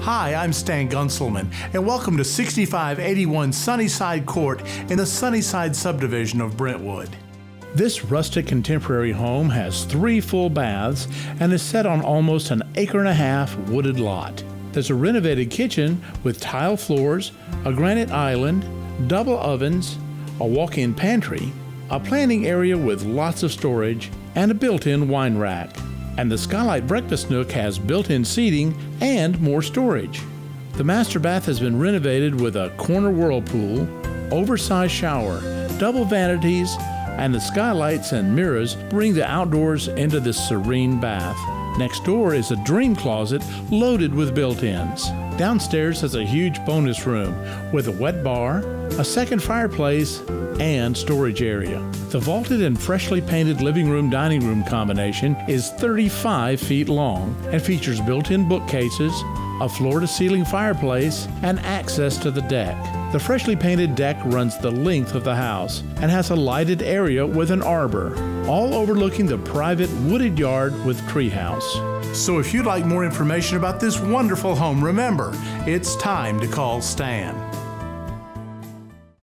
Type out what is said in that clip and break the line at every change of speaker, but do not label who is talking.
Hi, I'm Stan Gunselman, and welcome to 6581 Sunnyside Court in the Sunnyside subdivision of Brentwood. This rustic contemporary home has three full baths and is set on almost an acre and a half wooded lot. There's a renovated kitchen with tile floors, a granite island, double ovens, a walk in pantry, a planning area with lots of storage, and a built in wine rack and the Skylight Breakfast Nook has built in seating and more storage. The master bath has been renovated with a corner whirlpool, oversized shower, double vanities, and the skylights and mirrors bring the outdoors into this serene bath. Next door is a dream closet loaded with built ins. Downstairs is a huge bonus room with a wet bar, a second fireplace, and storage area. The vaulted and freshly painted living room dining room combination is 35 feet long and features built in bookcases, a floor to ceiling fireplace, and access to the deck. The freshly painted deck runs the length of the house and has a lighted area with an arbor, all overlooking the private wooded yard with treehouse. So if you'd like more information about this wonderful home, remember, it's time to call Stan.